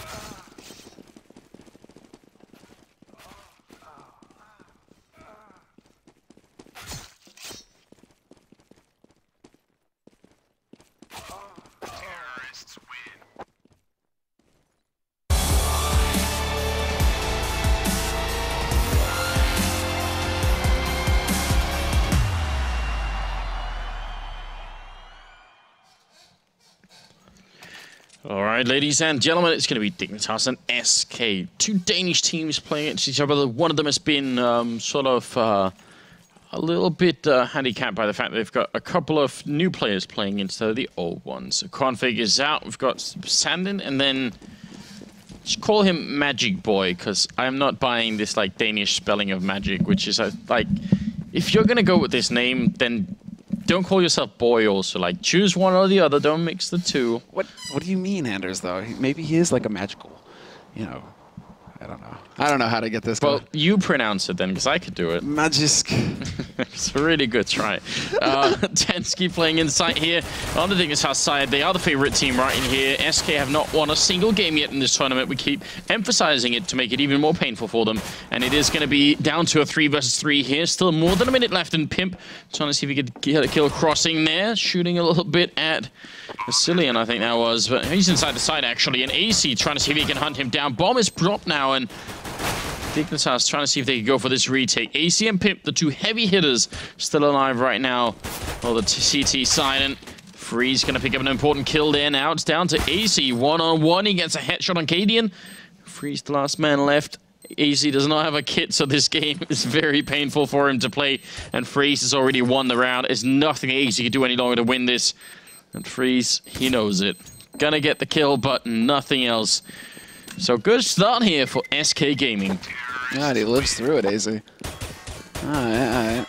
All right, ladies and gentlemen, it's going to be Dignitas and SK. Two Danish teams playing against each other. One of them has been um, sort of uh, a little bit uh, handicapped by the fact that they've got a couple of new players playing instead of the old ones. So Config is out. We've got Sandin, and then just call him Magic Boy because I'm not buying this like Danish spelling of magic, which is uh, like if you're gonna go with this name, then don't call yourself boy also. Like, choose one or the other. Don't mix the two. What What do you mean, Anders? Though maybe he is like a magical, you know. I don't know. I don't know how to get this. Well, going. you pronounce it then, because I could do it. Magisk. it's a really good try. Uh, tenzki playing inside here on the Dignitas side. They are the favorite team right in here. SK have not won a single game yet in this tournament. We keep emphasizing it to make it even more painful for them. And it is going to be down to a three versus three here. Still more than a minute left in Pimp. Trying to see if he could get a kill crossing there. Shooting a little bit at Vasilian, I think that was. But he's inside the side, actually. And AC trying to see if he can hunt him down. Bomb is dropped now, and Dignitas trying to see if they can go for this retake. AC and Pimp, the two heavy hitters, still alive right now. Oh, the CT silent. Freeze gonna pick up an important kill there. Now it's down to AC. One on one. He gets a headshot on Cadian. Freeze the last man left. AC does not have a kit, so this game is very painful for him to play. And Freeze has already won the round. There's nothing AC can do any longer to win this. And Freeze, he knows it. Gonna get the kill, but nothing else. So good start here for SK Gaming. God, he lives through it, AZ. All right, all right.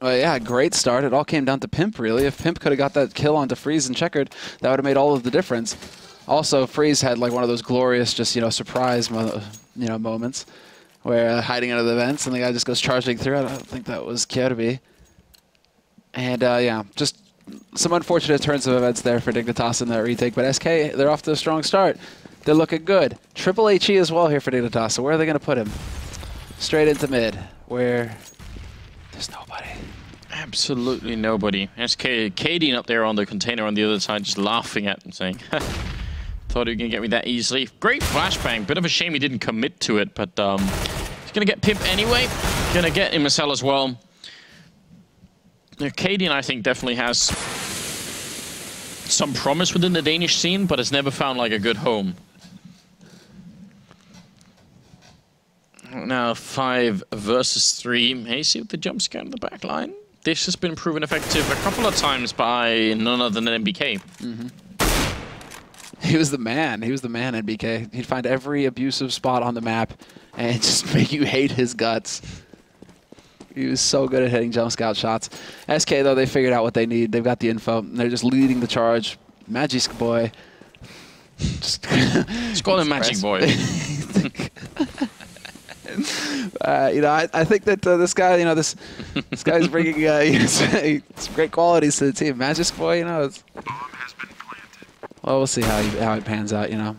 Well, yeah, great start. It all came down to Pimp, really. If Pimp could have got that kill onto Freeze and Checkered, that would have made all of the difference. Also, Freeze had like one of those glorious, just you know, surprise, you know, moments where uh, hiding under the vents and the guy just goes charging through. I don't think that was Kirby. And uh, yeah, just some unfortunate turns of events there for Dignitas in that retake. But SK, they're off to a strong start. They're looking good. Triple HE as well here for Dignitas. So where are they going to put him? Straight into mid, where there's nobody. Absolutely nobody. SK Cadian up there on the container on the other side, just laughing at him, saying, "Thought he was going to get me that easily." Great flashbang. Bit of a shame he didn't commit to it, but um, he's gonna get Pimp anyway. Gonna get MSL as well. Cadian, I think, definitely has some promise within the Danish scene, but has never found like a good home. Now five versus three. Hasty with the jump scare in the back line. This has been proven effective a couple of times by none other than NBK. Mm-hmm. He was the man. He was the man, NBK. He'd find every abusive spot on the map and just make you hate his guts. He was so good at hitting jump scout shots. SK, though, they figured out what they need. They've got the info. They're just leading the charge. Magisk boy. Just Let's call him Magic Boy. uh, you know, I, I think that uh, this guy, you know, this this guy's bringing uh, some great qualities to the team. Magic boy, you know, well, we'll see how he, how it pans out. You know,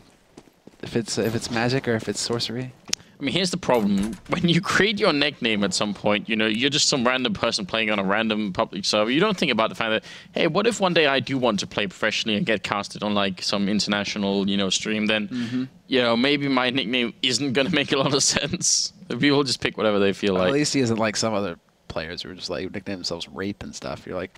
if it's if it's magic or if it's sorcery. I mean, here's the problem. When you create your nickname at some point, you know, you're just some random person playing on a random public server. You don't think about the fact that, hey, what if one day I do want to play professionally and get casted on like some international, you know, stream? Then, mm-hmm. you know, maybe my nickname isn't going to make a lot of sense. People just pick whatever they feel like. At least he isn't like some other players who were just like nickname themselves rape and stuff. You're like,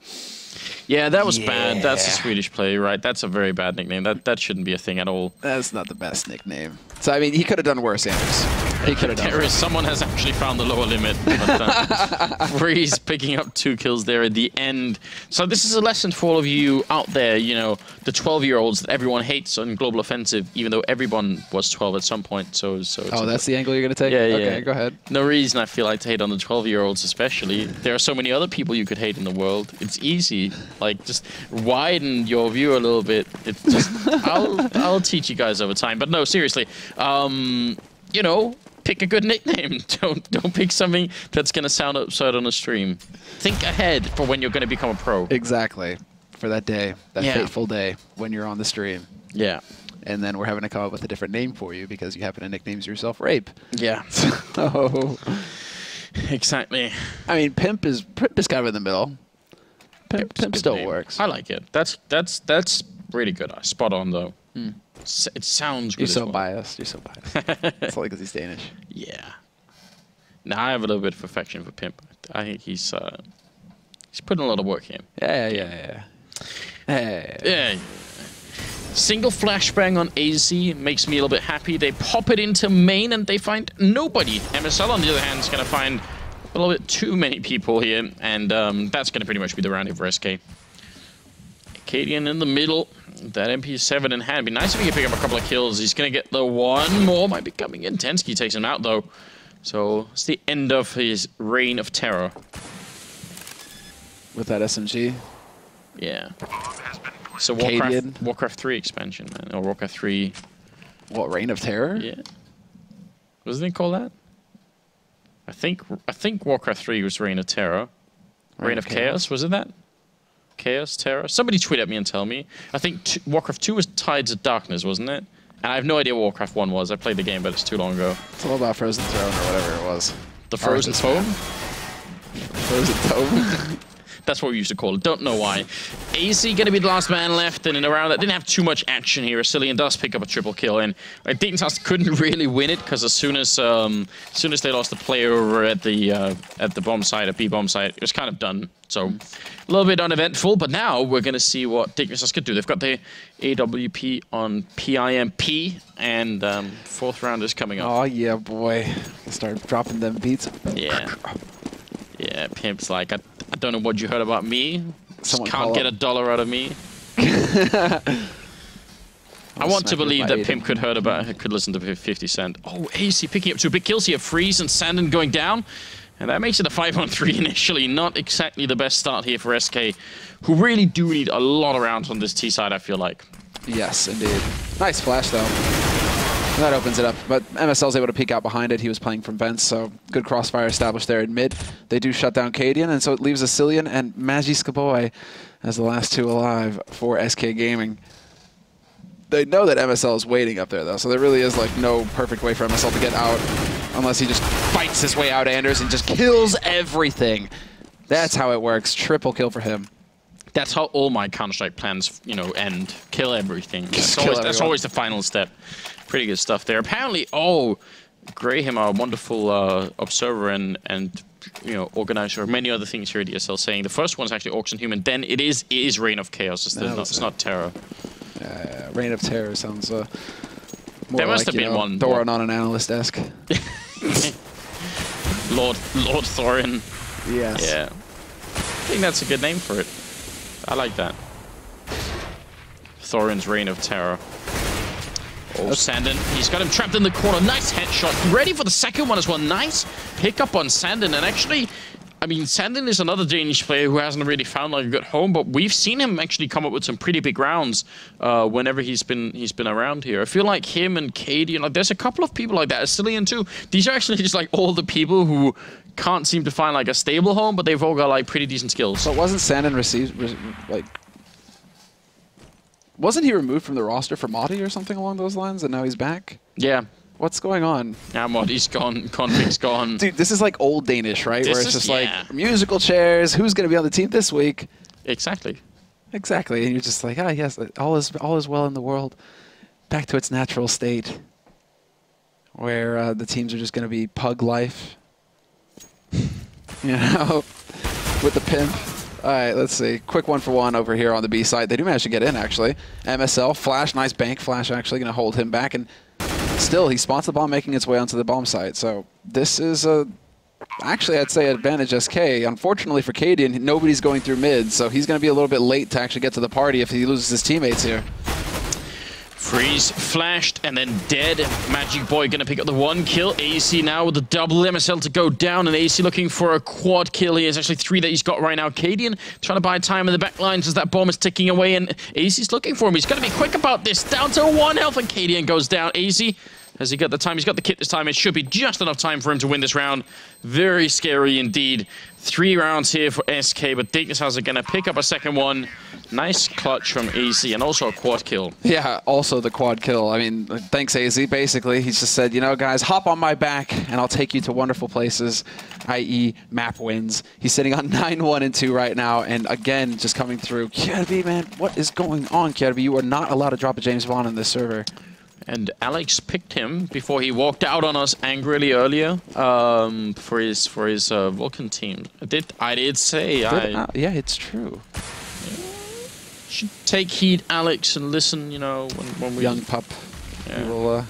Yeah, that was bad. That's a Swedish play, right? That's a very bad nickname. That that shouldn't be a thing at all. that's not the best nickname. So I mean, he could have done worse, Anders. He could have done There worse. is someone has actually found the lower limit. But, uh, Freeze picking up two kills there at the end. So this is a lesson for all of you out there. You know, the 12-year-olds that everyone hates on Global Offensive, even though everyone was 12 at some point. So so. it's Oh, that's the angle you're gonna take. Yeah, yeah. Okay, go ahead. No reason I feel like to hate on the 12-year-olds, especially. There are so many other people you could hate in the world. It's easy. Like, just widen your view a little bit. It's just, I'll, I'll teach you guys over time. But no, seriously. Um, you know, pick a good nickname. Don't don't pick something that's gonna sound absurd on a stream. Think ahead for when you're gonna become a pro. Exactly. For that day, that Yeah. fateful day when you're on the stream. Yeah. and then we're having to come up with a different name for you because you happen to nickname yourself Rape. Yeah, So, exactly. I mean, Pimp is Pimp is kind of in the middle. Pimp, Pimp still name. works. I like it. That's that's that's really good. Spot on though. Hmm. S- It sounds good. You're so well. biased. You're so biased. it's only because he's Danish. Yeah. Now I have a little bit of affection for Pimp. I think he's uh, he's putting a lot of work in. Yeah, yeah, yeah. yeah. Hey. Yeah. Single flashbang on AZ makes me a little bit happy. They pop it into main and they find nobody. MSL, on the other hand, is going to find a little bit too many people here, and um, that's going to pretty much be the round here for SK. Acadian in the middle. That MP7 in hand. Be nice if he could pick up a couple of kills. He's going to get the one more. Might be coming in. tenzki takes him out, though. So it's the end of his reign of terror. With that SMG. Yeah. So Warcraft. Warcraft 3 expansion, man. Or Warcraft 3 What, Reign of Terror? Yeah. Wasn't it called that? I think I think Warcraft 3 was Reign of Terror. Reign, of, Chaos. was it that? Chaos, Terror? Somebody tweet at me and tell me. I think t- Warcraft 2 was Tides of Darkness, wasn't it? And I have no idea what Warcraft 1 was. I played the game, but it's too long ago. It's all about Frozen Throne or whatever it was. The Frozen Tome? Frozen Tome? That's what we used to call it. Don't know why. AZ gonna be the last man left, and in a round that didn't have too much action here, Cillian does pick up a triple kill, and uh, Dayton House couldn't really win it because as soon as um, as soon as they lost the player over at the uh, at the bomb site, at B bomb site, it was kind of done. So a little bit uneventful, but now we're gonna see what Dignitas could do. They've got the AWP on PIMP, and um, fourth round is coming up. oh, yeah, boy. Start dropping them beats. Yeah. Yeah, Pimp's like, I, I don't know what you heard about me. Just Someone can't get up. a dollar out of me. I want to believe that Pimp could heard about could listen to 50 Cent. Oh, AC picking up two big kills here. Freeze and Sandon going down. And that makes it a 5 on 3 initially. Not exactly the best start here for SK, who really do need a lot of rounds on this T side, I feel like. Yes, indeed. Nice flash, though. That opens it up. But MSL's able to peek out behind it. He was playing from vents, so good crossfire established there in mid. They do shut down Cadian, and so it leaves AcilioN and Magisk Boy as the last two alive for SK Gaming. They know that MSL is waiting up there, though, so there really is like no perfect way for MSL to get out unless he just fights his way out Anders and just kills everything. That's how it works. Triple kill for him. That's how all my Counter-Strike plans, you know, end. Kill everything. That's, always, that's always the final step. Pretty good stuff there. Apparently, oh, Graham, our wonderful uh, observer and and you know organizer of many other things here at ESL, saying the first one is actually and Human. Then it is it is Reign of Chaos. It's, That not, it's not Terror. Uh, Reign of Terror sounds uh, more There must like, have been know, one- Thorin on an analyst desk. Lord Lord Thorin. Yes. Yeah, I think that's a good name for it. I like that. Thorin's Reign of Terror. Oh, Sandon. He's got him trapped in the corner. Nice headshot. Ready for the second one as well. Nice pick up on Sandon. And actually, I mean, Sandon is another Danish player who hasn't really found like a good home, but we've seen him actually come up with some pretty big rounds uh, whenever he's been he's been around here. I feel like him and Katie, like there's a couple of people like that. Cillian too. These are actually just like all the people who can't seem to find like a stable home, but they've all got like pretty decent skills. But wasn't Sandon received re- like? Wasn't he removed from the roster for Madi or something along those lines, and now he's back? yeah. What's going on, Now Modi's gone, Config's gone. dude? This is like old Danish, right? This Where it's is- just yeah. like musical chairs. Who's going to be on the team this week? Exactly. Exactly, and you're just like, ah, yes, all is all is well in the world, back to its natural state, where uh, the teams are just going to be pug life. you know, with the pimp. All right, let's see. Quick one for one over here on the B side. They do manage to get in actually. MSL flash, nice bank flash, actually going to hold him back, and still he spots the bomb making its way onto the bomb site. So this is a Actually, I'd say advantage SK. Unfortunately for Cadian, nobody's going through mid, so he's going to be a little bit late to actually get to the party if he loses his teammates here. Freeze flashed and then dead. Magic Boy gonna pick up the one kill. AC now with the double MSL to go down, and AC looking for a quad kill. He has actually three that he's got right now. Cadian trying to buy time in the back lines as that bomb is ticking away, and AC's looking for him. He's gonna be quick about this. Down to one health, and Cadian goes down. AC has he got the time? He's got the kit this time. It should be just enough time for him to win this round. Very scary indeed. Three rounds here for SK, but Dignitas are going to pick up a second one. Nice clutch from AC and also a quad kill. Yeah, also the quad kill. I mean, thanks AZ, basically. He just said, you know, guys, hop on my back and I'll take you to wonderful places, i.e. map wins. He's sitting on 9-1 and 2 right now, and again, just coming through. Kjaerbye, man, what is going on, Kjaerbye? You are not allowed to drop a James Bond on this server. And Alex picked him before he walked out on us angrily earlier um, for his for his uh, Vulcan team. I did I did say I uh, yeah, it's true. Should take heed, Alex, and listen. You know when, when we young pup. Yeah. We will uh,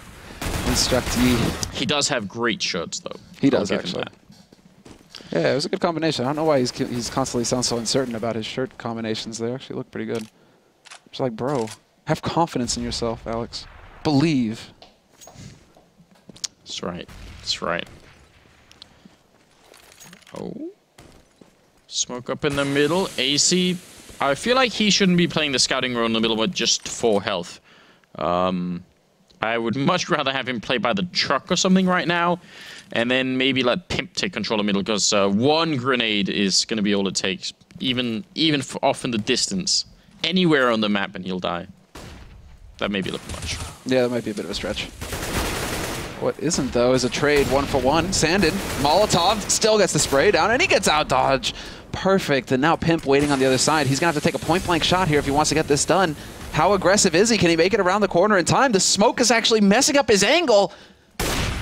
instruct ye. He does have great shirts though. He does actually. Yeah, it was a good combination. I don't know why he's he's constantly sounds so uncertain about his shirt combinations. They actually look pretty good. It's like, bro, have confidence in yourself, Alex believe. That's right. That's right. Oh. Smoke up in the middle. AC. I feel like he shouldn't be playing the scouting role in the middle, but just for health. Um, I would much rather have him play by the truck or something right now, and then maybe let Pimp take control of the middle, because uh, one grenade is going to be all it takes, even even off in the distance, anywhere on the map, and he'll die. That may be a little much. Yeah, that might be a bit of a stretch. What isn't, though, is a trade one for one. Sandin, Molotov, still gets the spray down, and he gets out dodge. Perfect. And now Pimp waiting on the other side. He's going to have to take a point-blank shot here if he wants to get this done. How aggressive is he? Can he make it around the corner in time? The smoke is actually messing up his angle.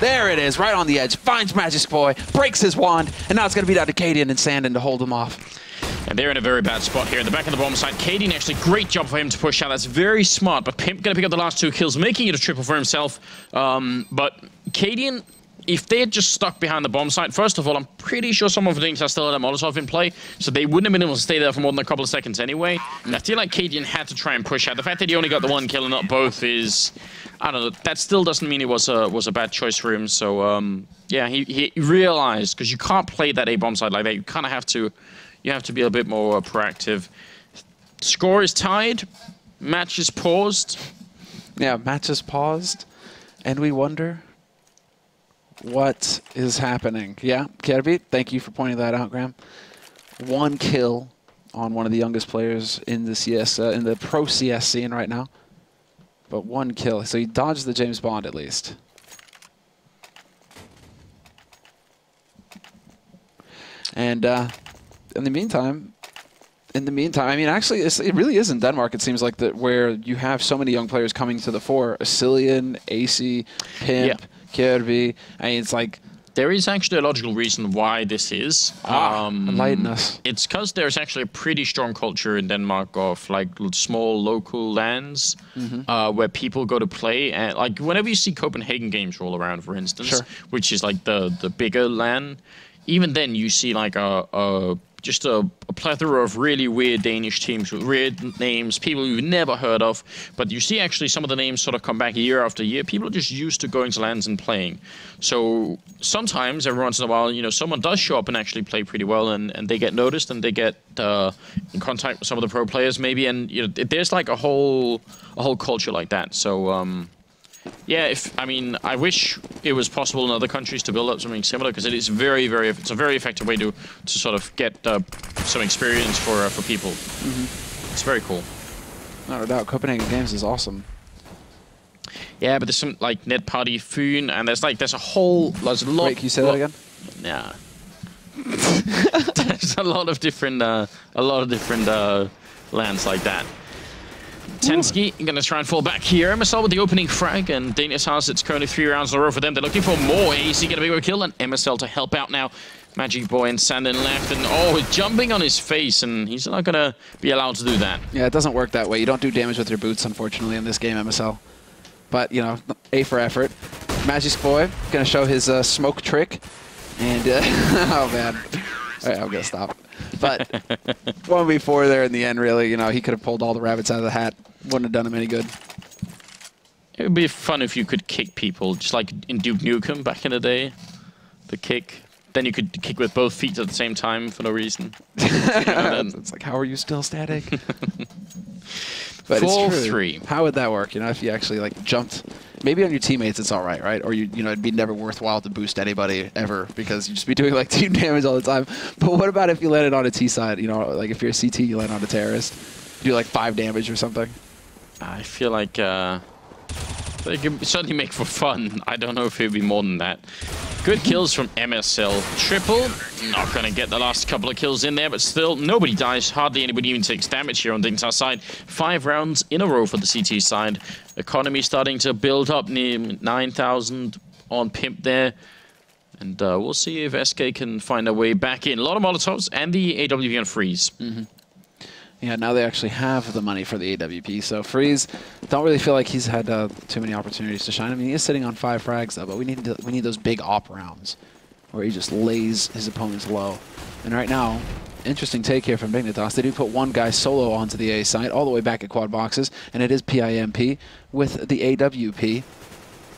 There it is, right on the edge. Finds Magisk Boy, breaks his wand, and now it's going to be down to Cadian and Sandin to hold him off. And they're in a very bad spot here. In the back of the bomb site, Cadian actually great job for him to push out. That's very smart, but Pimp gonna pick up the last two kills, making it a triple for himself. Um, but Cadian, if they had just stuck behind the bomb site, first of all, I'm pretty sure some of the things are still at a Molotov in play, so they wouldn't have been able to stay there for more than a couple of seconds anyway. And I feel like Cadian had to try and push out. The fact that he only got the one kill and not both is, I don't know, that still doesn't mean it was a, was a bad choice for him. So, um, yeah, he, he realized, because you can't play that A bomb site like that, you kind of have to you have to be a bit more proactive. Score is tied. Match is paused. Yeah, match is paused. And we wonder what is happening. Yeah, Kjaerbye, thank you for pointing that out, Graham. One kill on one of the youngest players in the CS, uh, in the pro CS scene right now. But one kill. So he dodged the James Bond at least. And uh, in the meantime, in the meantime, I mean, actually, it really is in Denmark. It seems like that where you have so many young players coming to the fore: AcilioN, AC, Pimp, yeah. I mean, it's like there is actually a logical reason why this is. Ah, um, enlighten us. It's because there's actually a pretty strong culture in Denmark of like small local LANs mm -hmm. uh, where people go to play. And like whenever you see Copenhagen games roll around, for instance, sure. which is like the the bigger LAN, even then you see like a, a just a, a, plethora of really weird Danish teams with weird names, people you've never heard of. But you see actually some of the names sort of come back year after year. People are just used to going to LANs and playing. So sometimes, every once in a while, you know, someone does show up and actually play pretty well, and, and they get noticed and they get uh, in contact with some of the pro players maybe. And you know, there's like a whole a whole culture like that. So. Um, yeah, if I mean, I wish it was possible in other countries to build up something similar because it is very, very, it's a very effective way to to sort of get uh, some experience for uh, for people. Mm -hmm. It's very cool. Not a doubt, Copenhagen Games is awesome. Yeah, but there's some like Net Party Fyn, and there's like there's a whole there's a lot. Wait, can you say that again? Yeah. there's a lot of different uh, a lot of different uh, LANs like that. Tensky going to try and fall back here. MSL with the opening frag, and Danish has it's currently three rounds in a row for them. They're looking for more. AC going to be able to kill, and MSL to help out now. Magic Boy and Sandin left, and oh, jumping on his face, and he's not going to be allowed to do that. Yeah, it doesn't work that way. You don't do damage with your boots, unfortunately, in this game, MSL. But, you know, A for effort. Magic Boy going to show his uh, smoke trick, and, uh, oh, man. All right, I'm going to stop. But 1v4 there in the end, really, you know, he could have pulled all the rabbits out of the hat. Wouldn't have done him any good. It would be fun if you could kick people, just like in Duke Nukem back in the day. The kick. Then you could kick with both feet at the same time for no reason. it's like, how are you still static? but Full it's true. three. How would that work? You know, if you actually like jumped, maybe on your teammates it's all right, right? Or you, you know, it'd be never worthwhile to boost anybody ever because you'd just be doing like team damage all the time. But what about if you landed on a T side? You know, like if you're a CT, you land on a terrorist. do like five damage or something. I feel like uh, they can certainly make for fun. I don't know if it would be more than that. Good kills from MSL. Triple, not going to get the last couple of kills in there, but still, nobody dies. Hardly anybody even takes damage here on Dignitas side. Five rounds in a row for the CT side. Economy starting to build up near 9,000 on Pimp there. And uh, we'll see if SK can find a way back in. A lot of Molotovs and the AWP on Freeze. Mm -hmm. Yeah, now they actually have the money for the AWP. So Freeze, don't really feel like he's had uh, too many opportunities to shine. I mean, he is sitting on five frags though, but we need to, we need those big op rounds where he just lays his opponents low. And right now, interesting take here from Dignitas. They do put one guy solo onto the A side, all the way back at quad boxes, and it is PIMP with the AWP.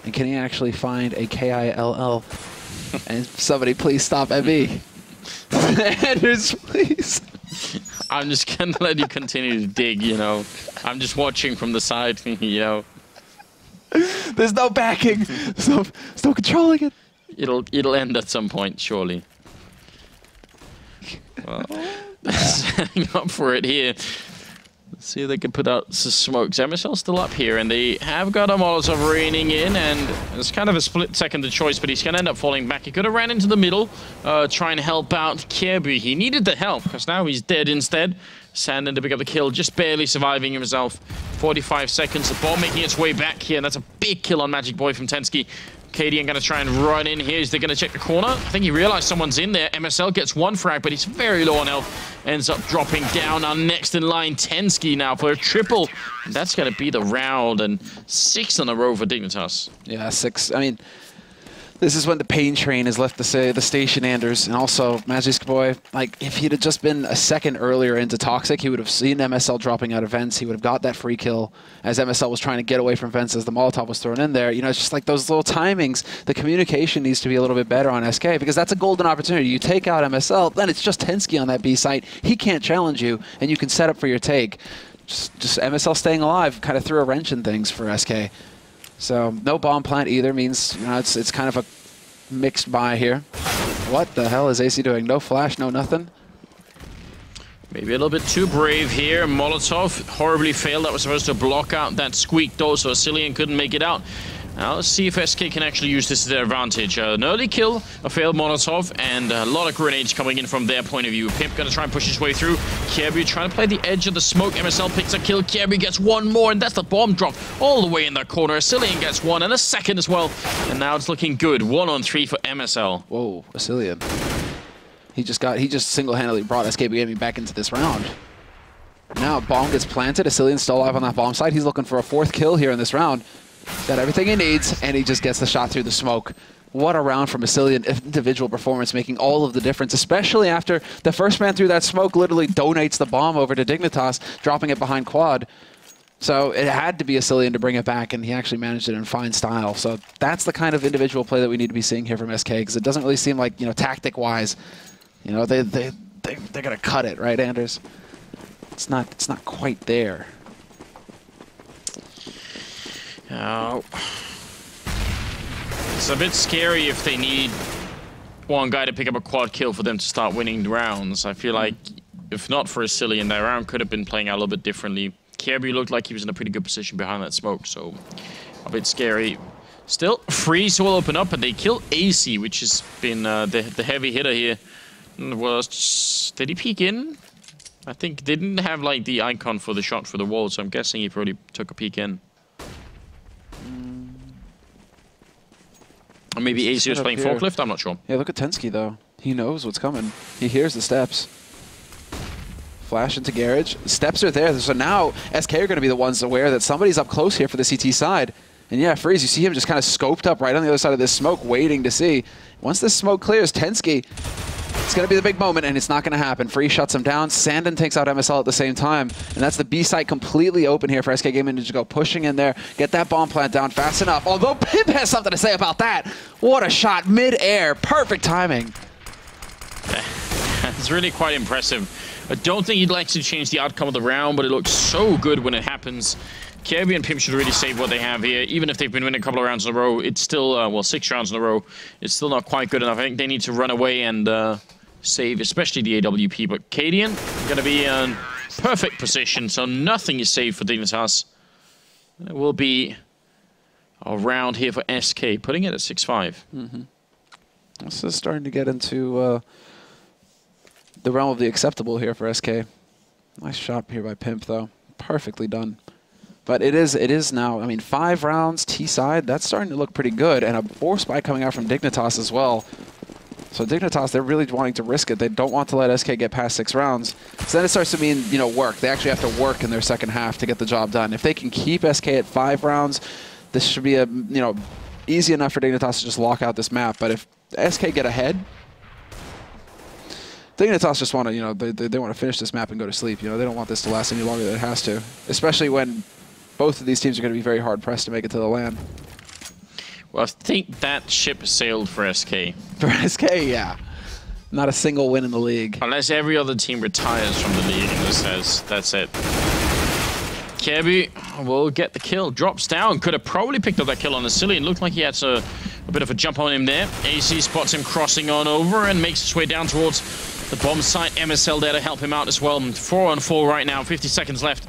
And can he actually find a KILL? and somebody please stop MB. Anders, please. I'm just gonna let you continue to dig, you know. I'm just watching from the side, you know. There's no backing. There's no, controlling it. It'll it'll end at some point, surely. Well, setting up for it here. See if they can put out some smoke. MSL still up here, and they have got a Molotov raining in, and it's kind of a split second to choice, but he's going to end up falling back. He could have ran into the middle, uh, trying to help out Kjaerbye. He needed the help, because now he's dead instead. Sanden to pick up the kill, just barely surviving himself. 45 seconds, the ball making its way back here, and that's a big kill on Magic Boy from tenzki. Cadian going to try and run in here. Is they going to check the corner? I think he realized someone's in there. MSL gets one frag, but he's very low on health. Ends up dropping down. Our next in line, tenzki now for a triple. That's going to be the round and six in a row for Dignitas. Yeah, six. I mean, this is when the pain train has left the say the station Anders and also Magic Boy. Like if he'd have just been a second earlier into Toxic, he would have seen MSL dropping out of vents. He would have got that free kill as MSL was trying to get away from vents as the Molotov was thrown in there. You know, it's just like those little timings. The communication needs to be a little bit better on SK because that's a golden opportunity. You take out MSL, then it's just tenzki on that B site. He can't challenge you, and you can set up for your take. Just, just MSL staying alive kind of threw a wrench in things for SK. So no bomb plant either means you know it's it's kind of a mixed buy here. What the hell is AC doing? No flash, no nothing. Maybe a little bit too brave here. Molotov horribly failed. That was supposed to block out that squeak though, so AcilioN couldn't make it out. Now let's see if SK can actually use this to their advantage. Uh, an early kill, a failed Molotov, and a lot of grenades coming in from their point of view. Pimp gonna try and push his way through. Kjaerbye trying to play the edge of the smoke. MSL picks a kill. Kjaerbye gets one more, and that's the bomb drop all the way in the corner. AcilioN gets one, and a second as well. And now it's looking good. One on three for MSL. Whoa, AcilioN. He just got, he just single-handedly brought SK Gaming back into this round. Now, bomb gets planted. AcilioN's still alive on that bomb side. He's looking for a fourth kill here in this round. Got everything he needs, and he just gets the shot through the smoke. What a round from AcilioN individual performance, making all of the difference, especially after the first man through that smoke literally donates the bomb over to Dignitas, dropping it behind quad. So it had to be AcilioN to bring it back, and he actually managed it in fine style. So that's the kind of individual play that we need to be seeing here from SK, because it doesn't really seem like, you know, tactic-wise, you know, they, they, they, they're going to cut it, right, Anders? It's not, it's not quite there. Oh. It's a bit scary if they need one guy to pick up a quad kill for them to start winning rounds. I feel like if not for AcilioN, that round could have been playing out a little bit differently. Kjaerbye looked like he was in a pretty good position behind that smoke, so a bit scary. Still, Freeze will open up, and they kill AC, which has been uh, the, the heavy hitter here. Was did he peek in? I think didn't have like the icon for the shot for the wall, so I'm guessing he probably took a peek in. Or maybe AC was playing here. forklift, I'm not sure. Yeah, look at tenzki though. He knows what's coming. He hears the steps. Flash into garage. Steps are there, so now SK are going to be the ones aware that somebody's up close here for the CT side. And yeah, Freeze, you see him just kind of scoped up right on the other side of this smoke, waiting to see. Once this smoke clears, tenzki it's going to be the big moment, and it's not going to happen. Free shuts him down. Sanden takes out MSL at the same time, and that's the B site completely open here for SK Gaming to go pushing in there, get that bomb plant down fast enough. Although Pimp has something to say about that. What a shot, mid-air, perfect timing. it's really quite impressive. I don't think he'd like to change the outcome of the round, but it looks so good when it happens. Kjaerbye and Pimp should really save what they have here. Even if they've been winning a couple of rounds in a row, it's still, uh, well, six rounds in a row. It's still not quite good enough. I think they need to run away and uh, save, especially the AWP. But Cadian going to be in perfect position, so nothing is saved for Dignitas. It will be a round here for SK, putting it at 6-5. This is starting to get into uh, the realm of the acceptable here for SK. Nice shot here by Pimp, though. Perfectly done. But it is it is now, I mean, five rounds T side, that's starting to look pretty good. And a force spy coming out from Dignitas as well. So Dignitas, they're really wanting to risk it. They don't want to let SK get past six rounds. So then it starts to mean, you know, work. They actually have to work in their second half to get the job done. If they can keep SK at five rounds, this should be a, you know, easy enough for Dignitas to just lock out this map. But if SK get ahead, Dignitas just want to, you know, they, they, they want to finish this map and go to sleep. You know, they don't want this to last any longer than it has to. Especially when both of these teams are going to be very hard pressed to make it to the LAN. Well, I think that ship sailed for SK. For SK, yeah. Not a single win in the league. Unless every other team retires from the league and just says, that's it. Kirby will get the kill. Drops down. Could have probably picked up that kill on the Cillian. Looked like he had a, a bit of a jump on him there. AC spots him crossing on over and makes his way down towards the bomb site. MSL there to help him out as well. Four on four right now. 50 seconds left.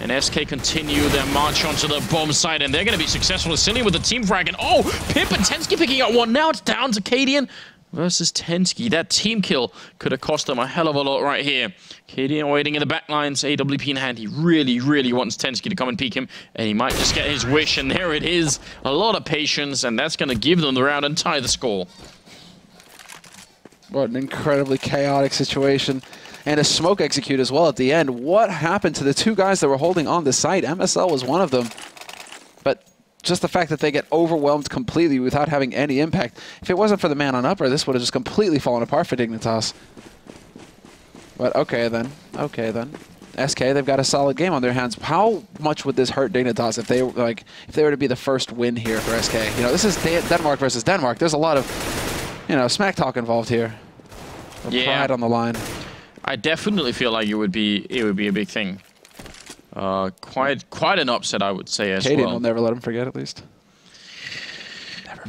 And SK continue their march onto the bomb site, and they're going to be successful. Cillian with the team frag, and oh, Pip and tenzki picking up one. Now it's down to Cadian versus tenzki. That team kill could have cost them a hell of a lot right here. Cadian waiting in the back lines, AWP in hand. He really, really wants tenzki to come and peek him, and he might just get his wish, and there it is. A lot of patience, and that's going to give them the round and tie the score. What an incredibly chaotic situation. And a smoke execute as well at the end. What happened to the two guys that were holding on the site? MSL was one of them. But just the fact that they get overwhelmed completely without having any impact. If it wasn't for the man on upper, this would have just completely fallen apart for Dignitas. But okay then. Okay then. SK, they've got a solid game on their hands. How much would this hurt Dignitas if they like if they were to be the first win here for SK? You know, this is Denmark versus Denmark. There's a lot of, you know, smack talk involved here. Yeah. Pride on the line. I definitely feel like it would be it would be a big thing. Uh, quite quite an upset, I would say as Cadian well. will never let him forget, at least. Never.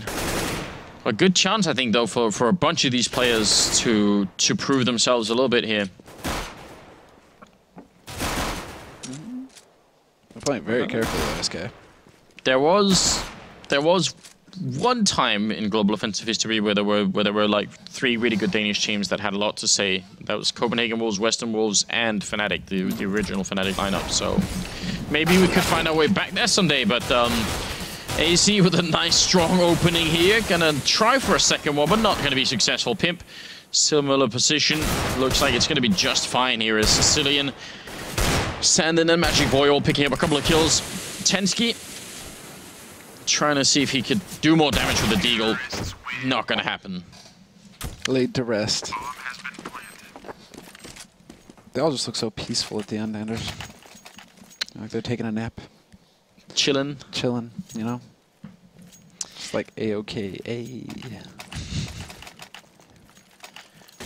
A good chance, I think, though, for for a bunch of these players to to prove themselves a little bit here. I'm playing very carefully, though, SK. There was there was one time in global offensive history where there were where there were like three really good Danish teams that had a lot to say. That was Copenhagen Wolves, Western Wolves, and Fnatic, the the original Fnatic lineup. So maybe we could find our way back there someday. But um, AC with a nice strong opening here, gonna try for a second one, but not gonna be successful. Pimp, similar position. Looks like it's gonna be just fine here as Sicilian, Sandin, and Magic Boy all picking up a couple of kills. tenzki trying to see if he could do more damage with the Deagle. Not gonna happen. Laid to rest. They all just look so peaceful at the end, Anders. Like they're taking a nap, Chillin'. chilling, you know? It's like A-OK, A.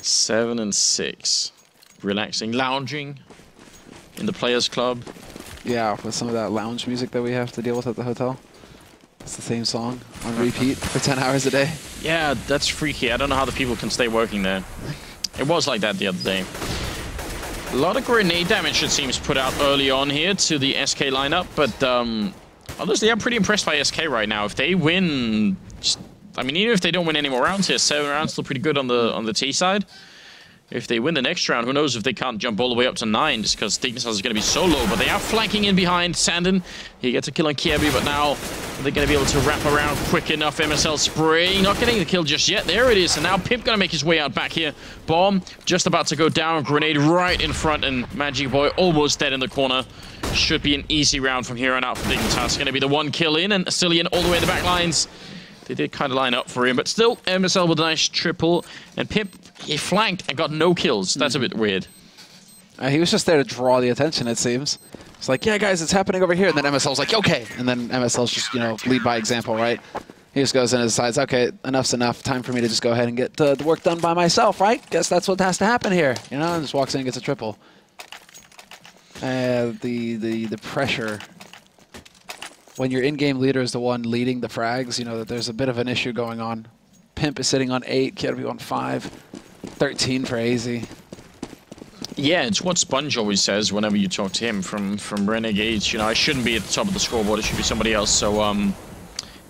Seven and six. Relaxing, lounging in the players' club. Yeah, with some of that lounge music that we have to deal with at the hotel. It's the same song on repeat for 10 hours a day. Yeah, that's freaky. I don't know how the people can stay working there. It was like that the other day. A lot of grenade damage, it seems, put out early on here to the SK lineup, but um, honestly, I'm pretty impressed by SK right now. If they win, just, I mean, even if they don't win any more rounds here, seven rounds still pretty good on the on the T side. If they win the next round, who knows if they can't jump all the way up to nine, just because Dignitas is going to be so low. But they are flanking in behind Sandin. He gets a kill on Kirby, but now they're going to be able to wrap around quick enough. MSL spraying, not getting the kill just yet. There it is. And now Pimp going to make his way out back here. Bomb just about to go down. Grenade right in front, and Magic Boy almost dead in the corner. Should be an easy round from here on out for Dignitas. Going to be the one kill in, and Cillian all the way in the back lines. They did kind of line up for him, but still, MSL with a nice triple. And Pimp, he flanked and got no kills. That's a bit weird. Uh, he was just there to draw the attention, it seems. It's like, yeah, guys, it's happening over here. And then MSL's like, okay. And then MSL's just, you know, lead by example, right? He just goes in and decides, okay, enough's enough. Time for me to just go ahead and get uh, the work done by myself, right? Guess that's what has to happen here. You know, and just walks in and gets a triple. Uh, the, the, the pressure when your in-game leader is the one leading the frags, you know that there's a bit of an issue going on. Pimp is sitting on 8, Kirby on 5, 13 for AZ. Yeah, it's what SPUNJ always says whenever you talk to him from from Renegades. You know, I shouldn't be at the top of the scoreboard. It should be somebody else. So, um,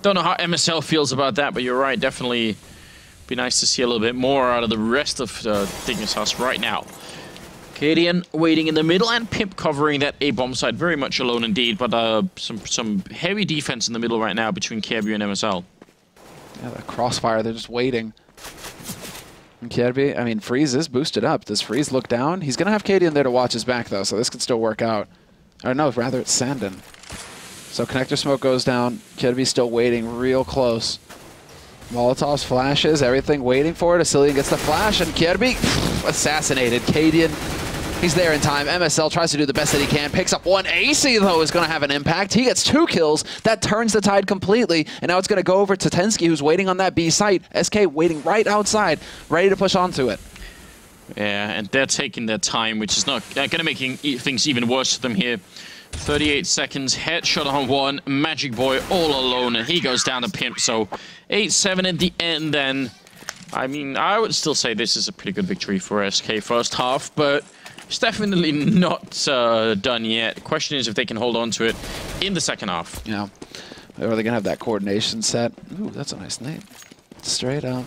don't know how MSL feels about that, but you're right. Definitely be nice to see a little bit more out of the rest of uh, Dignitas House right now. Cadian waiting in the middle and Pimp covering that A bomb side very much alone indeed, but uh, some some heavy defense in the middle right now between Kirby and MSL. Yeah, the crossfire, they're just waiting. And Kirby, I mean, Freeze is boosted up. Does Freeze look down? He's going to have Cadian there to watch his back, though, so this could still work out. Or no, rather it's Sandin. So connector smoke goes down. Kirby's still waiting real close. Molotov's flashes, everything waiting for it. AcilioN gets the flash, and Kirby assassinated. Cadian He's there in time. MSL tries to do the best that he can. Picks up one. AC, though, is going to have an impact. He gets two kills. That turns the tide completely. And now it's going to go over to tenzki, who's waiting on that B site. SK waiting right outside, ready to push onto it. Yeah, and they're taking their time, which is not uh, going to make things even worse for them here. 38 seconds, headshot on one, Magic Boy all alone, and he goes down to Pimp. So 8-7 at the end then. I mean, I would still say this is a pretty good victory for SK first half, but it's definitely not uh, done yet. Question is if they can hold on to it in the second half. Yeah. Are they going to have that coordination set? Ooh, that's a nice name. Straight up.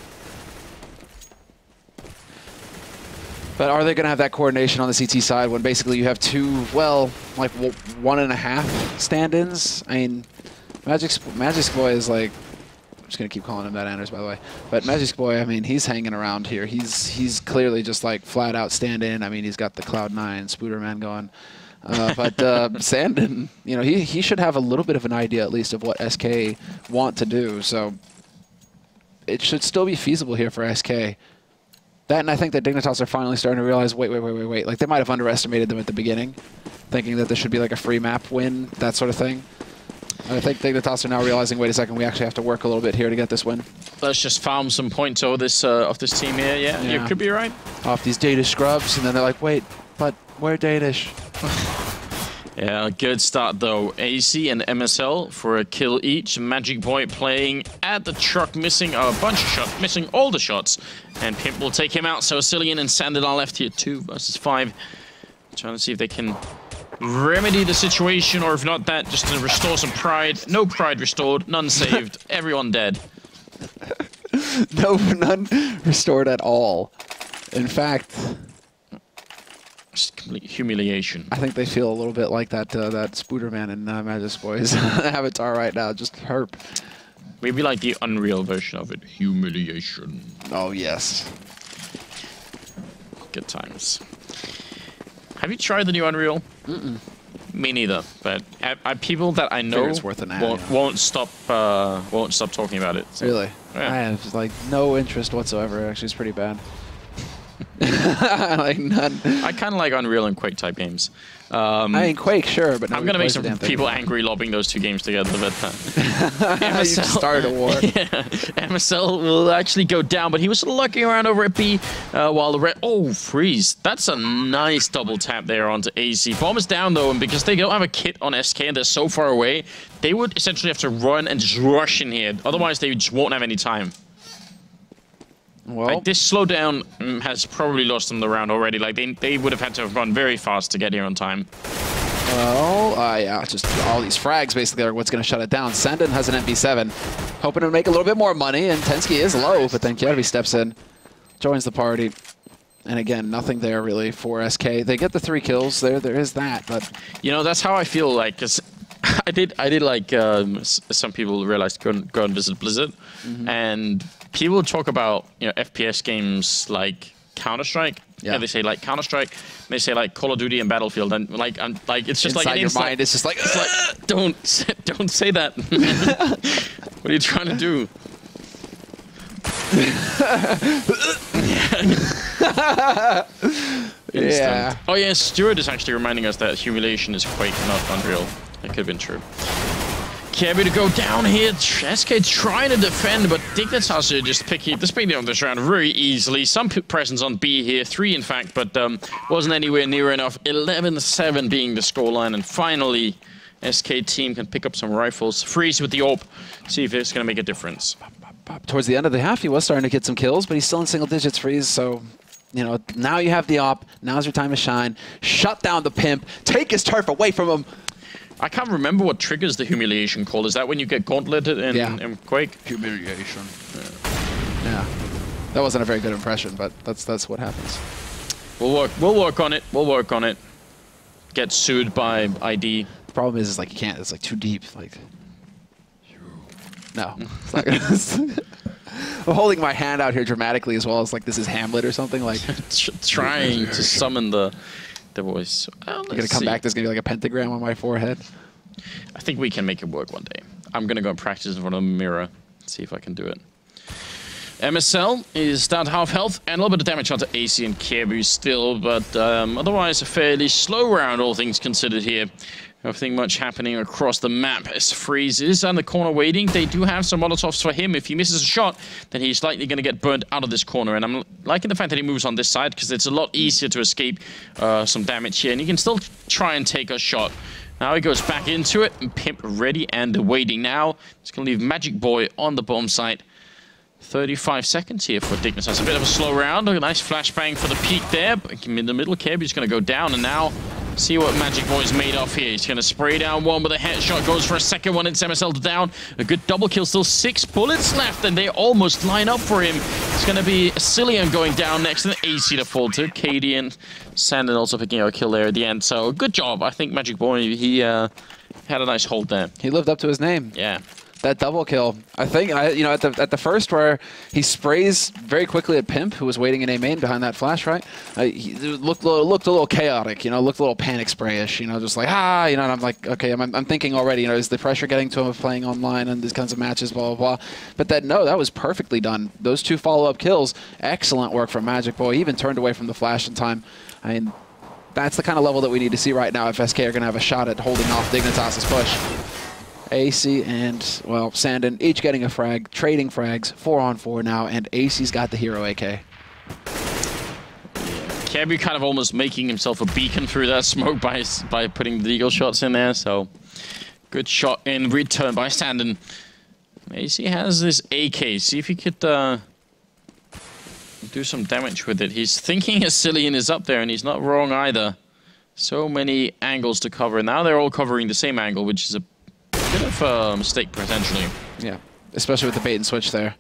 But are they going to have that coordination on the CT side when basically you have two, well, like one and a half stand-ins? I mean, Magic Magic Boy is like I'm just gonna keep calling him that Anders, by the way. But Magic Boy, I mean, he's hanging around here. He's he's clearly just like flat out stand in. I mean, he's got the Cloud Nine Spooderman going. Uh, but uh, Sandin, you know, he he should have a little bit of an idea at least of what SK want to do. So it should still be feasible here for SK. That and I think that Dignitas are finally starting to realize, wait, wait, wait, wait, wait. Like they might have underestimated them at the beginning, thinking that this should be like a free map win, that sort of thing. I think Dignitas are now realizing, wait a second, we actually have to work a little bit here to get this win. Let's just farm some points over this uh, of this team here. Yeah, yeah, you could be right. Off these Danish scrubs, and then they're like, wait, but we're Danish. yeah, good start though. AC and MSL for a kill each. Magic Boy playing at the truck, missing a bunch of shots, missing all the shots. And Pimp will take him out. So Cillian and Sandin are left here, two versus five. Trying to see if they can remedy the situation, or if not that, just to restore some pride. No pride restored, none saved, everyone dead. no, none restored at all. In fact, just complete humiliation. I think they feel a little bit like that uh, that Spooderman and uh, Magic Boys avatar right now, just herp. Maybe like the Unreal version of it, humiliation. Oh yes. Good times. Have you tried the new Unreal? Mm-mm. Me neither. But I, I, people that I know it's worth an ad, won't, won't stop uh, won't stop talking about it. So. Really? Yeah. I have like no interest whatsoever. Actually, it's pretty bad. like none. I kind of like Unreal and Quake type games. Um, I mean Quake, sure, but I'm gonna make some people angry lobbing those two games together. But uh, MSL, started a war. Yeah, MSL will actually go down, but he was looking around over at B uh, while the red. Oh, freeze! That's a nice double tap there onto AC. Bomb is down though, and because they don't have a kit on SK and they're so far away, they would essentially have to run and just rush in here. Otherwise, they just won't have any time. Well, like this slowdown mm, has probably lost them the round already. Like they, they would have had to have run very fast to get here on time. Well, uh, yeah, just all these frags basically are what's going to shut it down. Sandin has an MP7, hoping to make a little bit more money, and tenzki is low, but then Kjaerbye steps in, joins the party. And again, nothing there really for SK. They get the three kills. There, there is that, but you know that's how I feel. Like, cause I did, I did like um, some people realized go and, go and visit Blizzard, mm -hmm. and people talk about you know FPS games like Counter Strike. Yeah. yeah. they say like Counter Strike. They say like Call of Duty and Battlefield, and like I'm like it's just like Inside like your mind, it's just like, it's like don't don't say that. what are you trying to do? yeah. Oh yeah, Stuart is actually reminding us that humiliation is quite not Unreal. That could have been true. Kjaerbye to go down here. SK trying to defend, but Dignitas are just picking the speed of this round very easily. Some presence on B here, three in fact, but um, wasn't anywhere near enough. 11-7 being the scoreline, and finally SK team can pick up some rifles. Freeze with the AWP, see if it's going to make a difference. Towards the end of the half, he was starting to get some kills, but he's still in single digits freeze, so you know, now you have the op. Now's your time to shine. Shut down the pimp. Take his turf away from him. I can't remember what triggers the humiliation call. Is that when you get gauntleted in, Yeah. in Quake? Humiliation. Yeah. That wasn't a very good impression, but that's that's what happens. We'll work. We'll work on it. We'll work on it. Get sued by ID. The problem is, is like you can't. It's like too deep. Like. No. It's not gonna, I'm holding my hand out here dramatically as well as like this is Hamlet or something. Like trying to summon the the voice. Well, gonna come see. back. There's gonna be like a pentagram on my forehead. I think we can make it work one day. I'm gonna go and practice in front of a mirror, see if I can do it. MSL is down to half health and a little bit of damage onto AC and Kjaerbye still, but um, otherwise a fairly slow round, all things considered here. Nothing much happening across the map as freezes on the corner waiting. They do have some Molotovs for him. If he misses a shot, then he's likely going to get burned out of this corner. And I'm liking the fact that he moves on this side because it's a lot easier to escape uh, some damage here. And he can still try and take a shot. Now he goes back into it, and Pimp ready and waiting now. It's going to leave Magic Boy on the bomb site. 35 seconds here for Dignitas. A bit of a slow round. A nice flashbang for the peak there. But in the middle, Kjaerbye's going to go down. And now see what Magic Boy's made of here. He's going to spray down one with a headshot. Goes for a second one. It's MSL down. A good double kill. Still six bullets left. And they almost line up for him. It's going to be Cillian going down next. And AC to fall to. Katie and Sandin also picking up a kill there at the end. So good job. I think Magic Boy, he uh, had a nice hold there. He lived up to his name. Yeah. That double kill. I think I, you know, at the at the first where he sprays very quickly at Pimp, who was waiting in a main behind that flash, right? Uh, he looked looked a little chaotic, you know, looked a little panic sprayish, you know, just like ah, you know. And I'm like, okay, I'm, I'm thinking already, you know, is the pressure getting to him of playing online and these kinds of matches, blah blah blah. But that no, that was perfectly done. Those two follow up kills, excellent work from Magic Boy. He even turned away from the flash in time. I mean. That's the kind of level that we need to see right now if SK are going to have a shot at holding off Dignitas' push. AC and, well, Sandin each getting a frag, trading frags, four on four now, and AC's got the hero AK. Kjaerbye kind of almost making himself a beacon through that smoke by by putting the eagle shots in there. So good shot in return by Standen. AC has this AK. See if he could uh, do some damage with it. He's thinking AcilioN is up there, and he's not wrong either. So many angles to cover. Now they're all covering the same angle, which is a bit of a mistake potentially. Yeah, especially with the bait and switch there.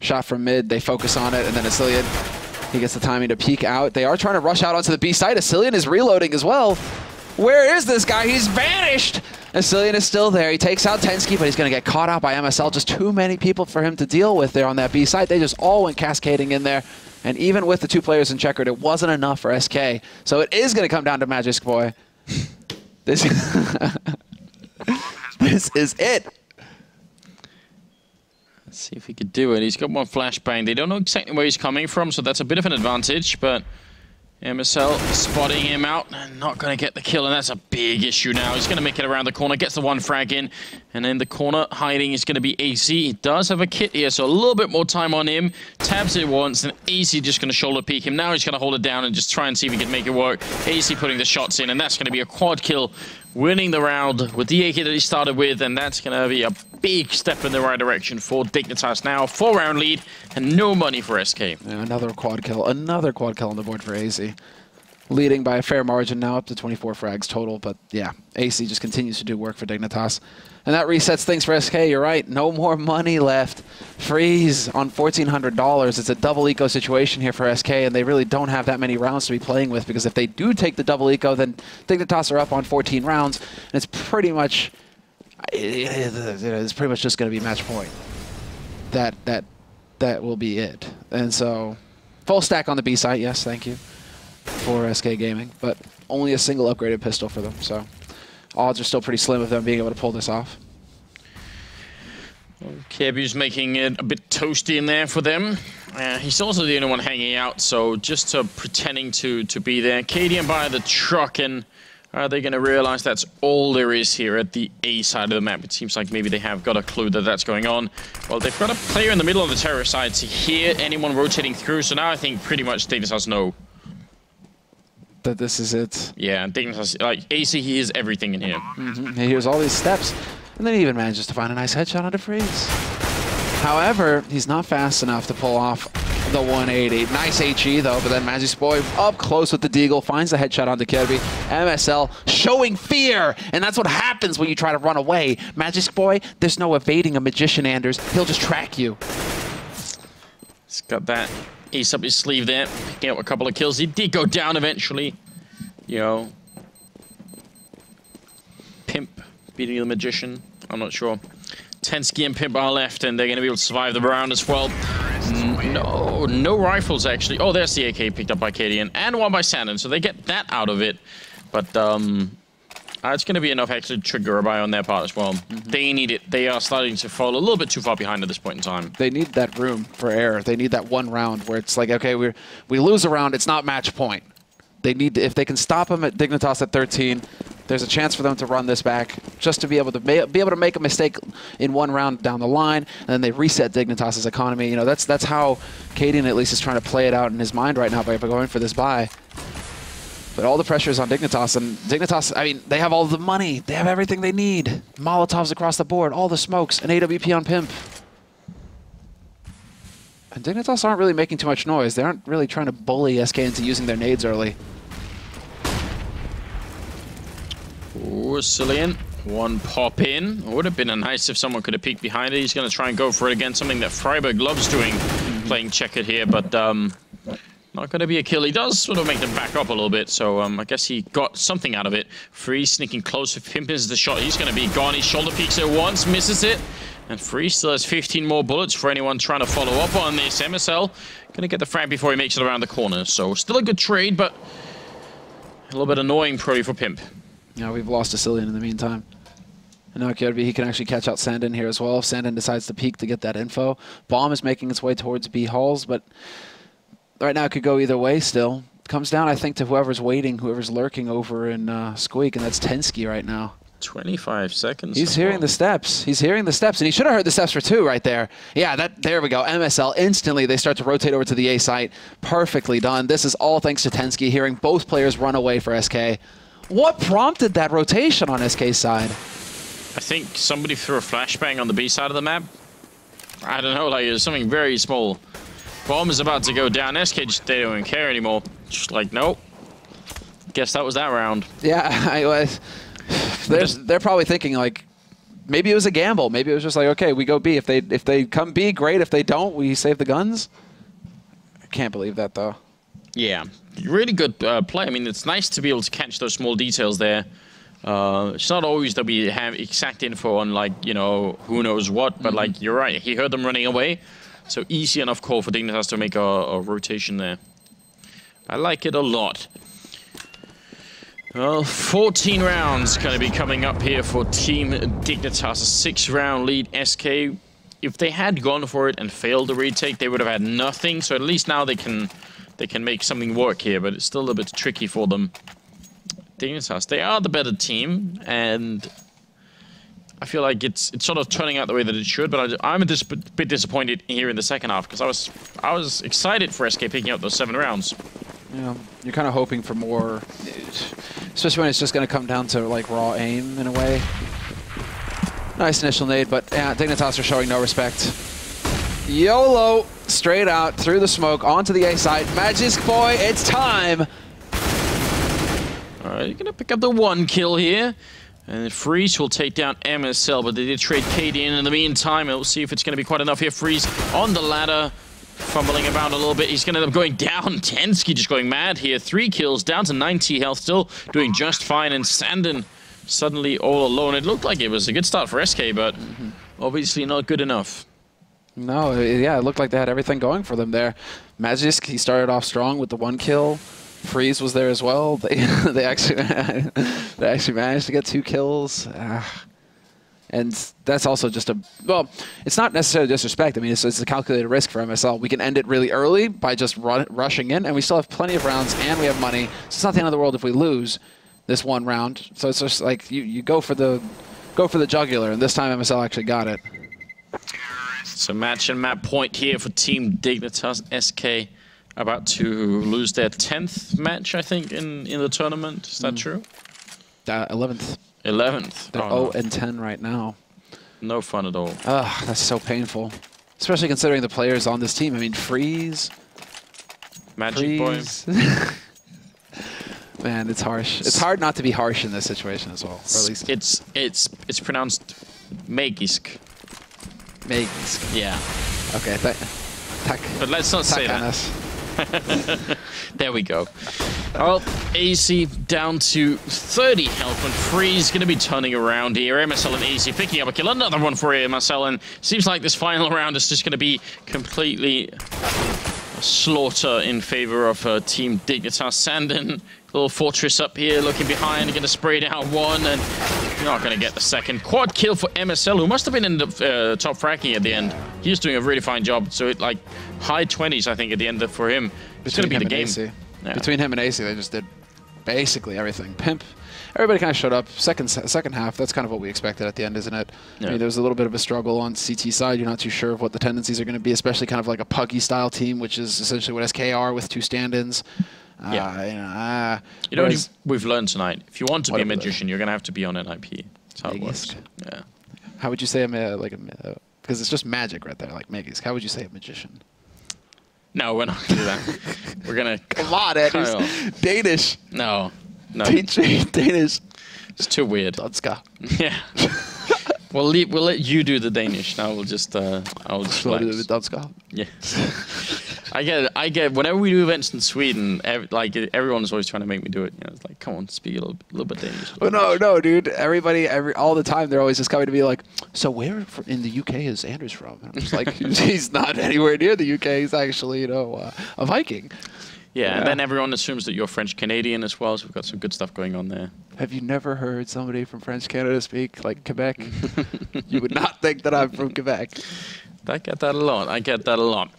Shot from mid, they focus on it, and then AcilioN, he gets the timing to peek out. They are trying to rush out onto the B side. AcilioN is reloading as well. Where is this guy? He's vanished! AcilioN is still there. He takes out tenzki, but he's going to get caught out by MSL. Just too many people for him to deal with there on that B side. They just all went cascading in there. And even with the two players in checkered, it wasn't enough for SK. So it is going to come down to Magic Boy. This, this is it. Let's see if he could do it. He's got one flashbang. They don't know exactly where he's coming from, so that's a bit of an advantage, but MSL spotting him out and not going to get the kill, and that's a big issue now. He's going to make it around the corner, gets the one frag in, and in the corner hiding is going to be AC. He does have a kit here, so a little bit more time on him. Tabs it once, and AC just going to shoulder peek him. Now he's going to hold it down and just try and see if he can make it work. AC putting the shots in, and that's going to be a quad kill, winning the round with the AK that he started with, and that's going to be a big step in the right direction for Dignitas now. Four round lead, and no money for SK. Yeah, another quad kill. Another quad kill on the board for AC. Leading by a fair margin now, up to 24 frags total. But yeah, AC just continues to do work for Dignitas. And that resets things for SK. You're right. No more money left. Freeze on $1,400. It's a double eco situation here for SK, and they really don't have that many rounds to be playing with because if they do take the double eco, then Dignitas are up on 14 rounds, and it's pretty much it's pretty much just going to be match point. That that that will be it. And so, full stack on the B site, yes, thank you for SK Gaming, but only a single upgraded pistol for them. So, odds are still pretty slim of them being able to pull this off. Kjaerbye's making it a bit toasty in there for them. Uh, he's also the only one hanging out, so just uh, pretending to to be there. cadiaN by the truck, and are they going to realize that's all there is here at the A side of the map? It seems like maybe they have got a clue that that's going on. Well, they've got a player in the middle of the terror side to hear anyone rotating through, so now I think pretty much Dignitas know. That this is it. Yeah, Dignitas, like, AC, he hears everything in here. Mhm. He hears all these steps, and then he even manages to find a nice headshot onto Freeze. However, he's not fast enough to pull off the 180. Nice HE though, but then Magic Boy up close with the Deagle, finds the headshot onto Kjaerbye. MSL showing fear, and that's what happens when you try to run away. Magic Boy, there's no evading a Magician, Anders. He'll just track you. He's got that ace up his sleeve there, picking up a couple of kills. He did go down eventually. You know, Pimp beating the Magician. I'm not sure. tenzki and Pimp are left, and they're going to be able to survive the round as well. No, no rifles, actually. Oh, there's the AK picked up by cadiaN, and one by Sandon, so they get that out of it. But um, uh, it's going to be enough actually to trigger a buy on their part as well. Mm -hmm. They need it. They are starting to fall a little bit too far behind at this point in time. They need that room for error. They need that one round where it's like, okay, we we lose a round, it's not match point. They need to, if they can stop them at Dignitas at 13, there's a chance for them to run this back just to be able to be able to make a mistake in one round down the line, and then they reset Dignitas's economy. You know, that's that's how cadiaN at least is trying to play it out in his mind right now by going for this buy. But all the pressure is on Dignitas, and Dignitas, I mean, they have all the money. They have everything they need. Molotovs across the board, all the smokes, an AWP on Pimp. And Dignitas aren't really making too much noise. They aren't really trying to bully SK into using their nades early. Ooh, Cillian. One pop in. It would have been nice if someone could have peeked behind it. He's going to try and go for it again, something that friberg loves doing, playing checkered here, but um, not going to be a kill. He does sort of make them back up a little bit, so um, I guess he got something out of it. Free sneaking close. If Pimp is the shot, he's going to be gone. He shoulder peeks it once, misses it. And Free still has 15 more bullets for anyone trying to follow up on this. MSL going to get the frag before he makes it around the corner. So still a good trade, but a little bit annoying probably for Pimp. Yeah, we've lost AcilioN in the meantime. And now Kjaerbye, he can actually catch out Sandin here as well. If Sandin decides to peek to get that info. Bomb is making its way towards B halls, but right now it could go either way still. Comes down, I think, to whoever's waiting, whoever's lurking over in uh, Squeak, and that's tenzki right now. 25 seconds. He's hearing the steps. He's hearing the steps, and he should have heard the steps for two right there. Yeah, that. there we go. MSL, instantly they start to rotate over to the A site. Perfectly done. This is all thanks to tenzki, hearing both players run away for SK. What prompted that rotation on SK's side? I think somebody threw a flashbang on the B side of the map. I don't know, like it was something very small. Bomb is about to go down. SK just they don't even care anymore. Just like, nope. Guess that was that round. Yeah, I was. They're, they're probably thinking like, maybe it was a gamble. Maybe it was just like, okay, we go B. If they if they come B, great. If they don't, we save the guns. I can't believe that though. Yeah, really good uh, play. I mean, it's nice to be able to catch those small details there. Uh, it's not always that we have exact info on like you know who knows what, but mm -hmm. like you're right. He heard them running away, so easy enough call for Dignitas to make a, a rotation there. I like it a lot. Well, 14 rounds going to be coming up here for Team Dignitas. A six-round lead. SK, if they had gone for it and failed the retake, they would have had nothing. So at least now they can they can make something work here, but it's still a little bit tricky for them. Dignitas, they are the better team, and I feel like it's it's sort of turning out the way that it should, but I, am a dis bit disappointed here in the second half because I was I was excited for SK picking up those seven rounds. Yeah, you're kind of hoping for more, especially when it's just going to come down to like raw aim in a way. Nice initial nade, but yeah, Dignitas are showing no respect. YOLO, straight out through the smoke onto the A side. Magisk Boy, it's time. All right, you're gonna pick up the one kill here. And Freeze will take down MSL, but they did trade cadiaN in In the meantime. We'll see if it's going to be quite enough here. Freeze on the ladder, fumbling about a little bit. He's going to end up going down. tenzki just going mad here. Three kills, down to 90 health, still doing just fine. And Sandin suddenly all alone. It looked like it was a good start for SK, but mm -hmm. obviously not good enough. No, yeah, it looked like they had everything going for them there. Magisk, he started off strong with the one kill. Freeze was there as well. They they actually they actually managed to get two kills. Ah. And that's also just a, well, it's not necessarily disrespect. I mean, it's, it's a calculated risk for MSL. We can end it really early by just run, rushing in, and we still have plenty of rounds, and we have money. So it's not the end of the world if we lose this one round. So it's just like, you, you go for the go for the jugular, and this time MSL actually got it. So match and map point here for Team Dignitas SK about to lose their 10th match, I think, in, in the tournament. Is that mm. true? Uh, 11th. 11th. They're oh, 0 and 10 right now. No fun at all. Ugh, that's so painful. Especially considering the players on this team. I mean, Freeze, Magic Boy. Man, it's harsh. It's hard not to be harsh in this situation as well. Or at least It's it's it's pronounced Magisk. Magus. Yeah. Okay, th- But let's not say that. There we go. Well, AC down to 30 health, and Freeze going to be turning around here. MSL and AC picking up a kill. Another one for MSL, and seems like this final round is just going to be completely slaughter in favor of uh, Team Dignitas. Sandin, little fortress up here, looking behind, going to spray down one, and not going to get the second. Quad kill for MSL, who must have been in the uh, top fragging at the end. He was doing a really fine job. So it like high 20s, I think, at the end for him. It's going to be the game. Yeah. Between him and AC, they just did basically everything. Pimp, everybody kind of showed up. Second second half, that's kind of what we expected at the end, isn't it? I mean, there was a little bit of a struggle on CT side. You're not too sure of what the tendencies are going to be, especially kind of like a puggy style team, which is essentially what SK are with two stand-ins. Yeah. You know, uh, You know what whereas- you- we've learned tonight? If you want to be a magician, you're going to have to be on NIP. That's how it works. Yeah. how would you say I'm a like a because it's just magic right there, like Maggie's. How would you say a magician? No, we're not going to do that. we're going to... Come on. Kyle. Danish. No. No. Danish. It's too weird. Danska. Yeah. we'll, leave, we'll let you do the Danish. Now we'll just... Uh, I'll just Slå det relax. med danska. Yeah. I get it. I get it. whenever we do events in Sweden, ev- like everyone's always trying to make me do it. You know, it's like, come on, speak a little, little bit Danish. Oh no, no, dude! Everybody, every all the time, they're always just coming to me like, "So where in the UK is Anders from?" And I'm just like, "He's not anywhere near the UK. He's actually, you know, uh, a Viking." Yeah, Yeah. and then everyone assumes that you're French Canadian as well, so we've got some good stuff going on there. Have you never heard somebody from French Canada speak like Quebec? you would not think that I'm from Quebec. I get that a lot. I get that a lot.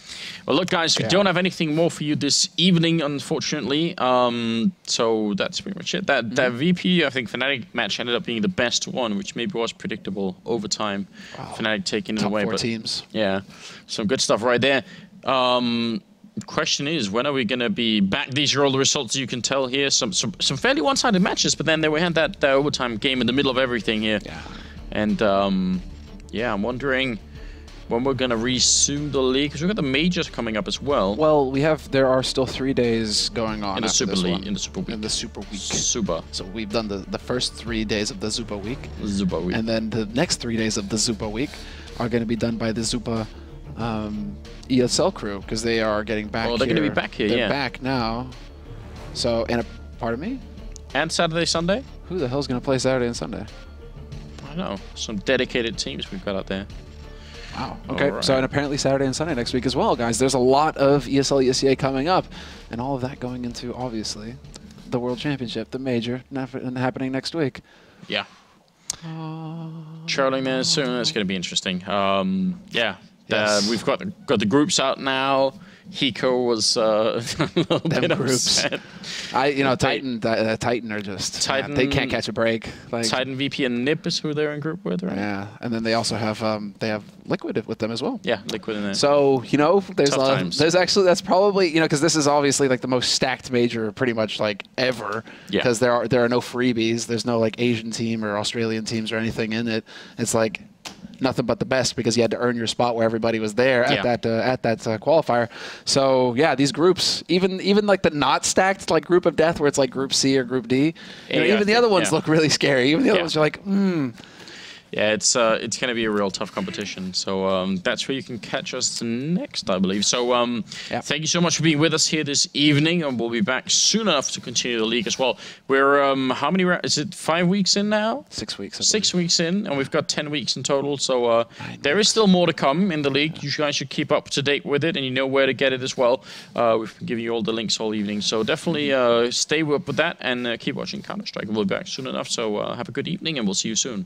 Well, look, guys, we Yeah. don't have anything more for you this evening, unfortunately. Um, so that's pretty much it. That that VP, I think, Fnatic match ended up being the best one, which maybe was predictable over time. Wow. Fnatic taking it Top away, four but teams. yeah, some good stuff right there. Um, question is, when are we going to be back? These are all the results you can tell here. Some some, some fairly one-sided matches, but then they we had that, that overtime game in the middle of everything here. Yeah. And um, yeah, I'm wondering when we're gonna resume the league because we've got the majors coming up as well. Well, we have. There are still three days going on In the Super League- in the Super Week. In the Super Week. Super, So we've done the, the first three days of the Zupa week. super week. And then the next three days of the Zupa week are going to be done by the Zupa um, ESL crew because they are getting back. Oh, they're gonna be back here, They're yeah. back now. So, and a, pardon me, and Saturday, Sunday. who the hell's going to play Saturday and Sunday? I don't know some dedicated teams we've got out there. Wow. Okay. Alright. So, and apparently Saturday and Sunday next week as well, guys. There's a lot of ESL, ESEA coming up, and all of that going into obviously the World Championship, the major, and happening next week. Yeah. Charling there soon. That's going to be interesting. Um, yeah. Yes. Uh, we've got got the groups out now. Hiko was uh, a little Them bit groups. upset. I, you know, Titan- Titan, uh, Titan are just yeah, they can't catch a break. Like, Titan VP and Nip is who they're in group with, right? Yeah, and then they also have um, they have Liquid with them as well. Yeah, Liquid in there. So you know, there's of- there's actually that's probably you know because this is obviously like the most stacked major pretty much like ever. Yeah. Because there are there are no freebies. There's no like Asian team or Australian teams or anything in it. It's like nothing but the best because you had to earn your spot where everybody was there at Yeah. that uh, at that uh, qualifier. So yeah, these groups, even even like the not stacked like group of death where it's like Group C or Group D, you know, even the other ones yeah. look really scary. Even the other Yeah. ones are like, hmm. Yeah, it's uh, it's going to be a real tough competition. So um, that's where you can catch us next, I believe. So um, Yep. thank you so much for being with us here this evening, and we'll be back soon enough to continue the league as well. We're um, how many? Is it five weeks in now? Six weeks. Six weeks in, and we've got ten weeks in total. So uh, there is still more to come in the league. You guys should keep up to date with it, and you know where to get it as well. Uh, we've been giving you all the links all evening, so definitely uh, stay up with that and uh, keep watching Counter Strike. We'll be back soon enough. So uh, have a good evening, and we'll see you soon.